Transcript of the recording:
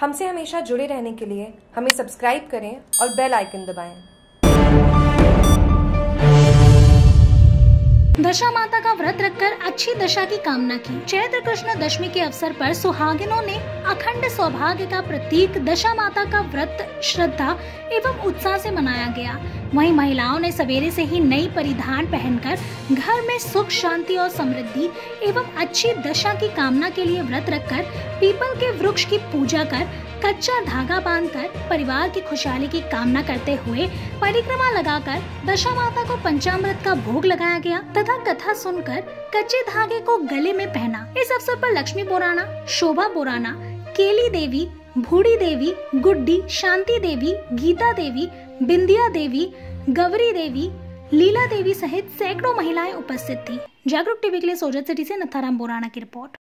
हमसे हमेशा जुड़े रहने के लिए हमें सब्सक्राइब करें और बेल आइकन दबाएँ। दशा माता का व्रत रखकर अच्छी दशा की कामना की चैत्र कृष्ण दशमी के अवसर पर सुहागिनों ने अखंड सौभाग्य का प्रतीक दशा माता का व्रत, श्रद्धा एवं उत्साह से मनाया गया। वहीं महिलाओं ने सवेरे से ही नई परिधान पहनकर घर में सुख, शांति और समृद्धि एवं अच्छी दशा की कामना के लिए व्रत रखकर, पीपल के वृक्ष की पूजा कर, कच्चा धागा बांधकर, परिवार की खुशहाली की कामना करते हुए परिक्रमा लगाकर दशा माता को पंचामृत का भोग लगाया गया तथा कथा सुनकर कच्चे धागे को गले में पहना। इस अवसर पर लक्ष्मी बोराना, शोभा बोराना केली देवी, भूड़ी देवी, गुड्डी, शांति देवी, गीता देवी, बिंदिया देवी, गवरी देवी, लीला देवी सहित सैकड़ों महिलाएँ उपस्थित थी। जागरूक टीवी के लिए सोजत सिटी से नथाराम बोराना की रिपोर्ट।